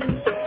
Thank mm-hmm. you.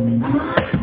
thank